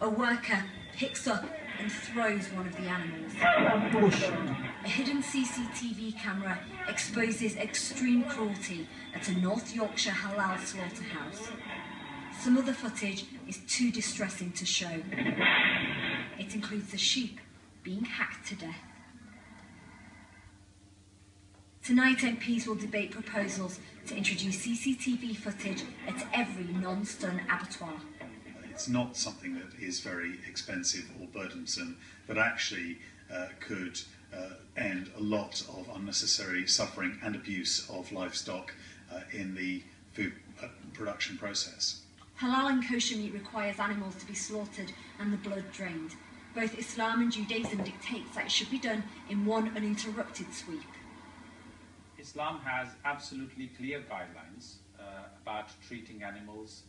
a worker picks up and throws one of the animals. A hidden CCTV camera exposes extreme cruelty at a North Yorkshire halal slaughterhouse. Some of the footage is too distressing to show. It includes the sheep being hacked to death. Tonight, MPs will debate proposals to introduce CCTV footage at every non-stun abattoir. It's not something that is very expensive or burdensome, but actually uh, could uh, end a lot of unnecessary suffering and abuse of livestock uh, in the food uh, production process. Halal and kosher meat requires animals to be slaughtered and the blood drained. Both Islam and Judaism dictates that it should be done in one uninterrupted sweep. Islam has absolutely clear guidelines uh, about treating animals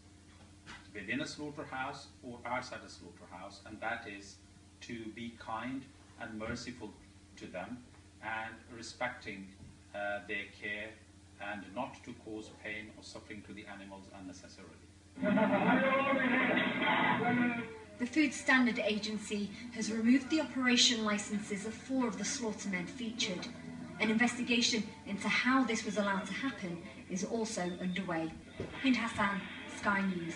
within a slaughterhouse or outside a slaughterhouse, and that is to be kind and merciful to them and respecting uh, their care and not to cause pain or suffering to the animals unnecessarily. The Food Standard Agency has removed the operation licences of four of the slaughtermen featured. An investigation into how this was allowed to happen is also underway. Hind Hassan, Sky News.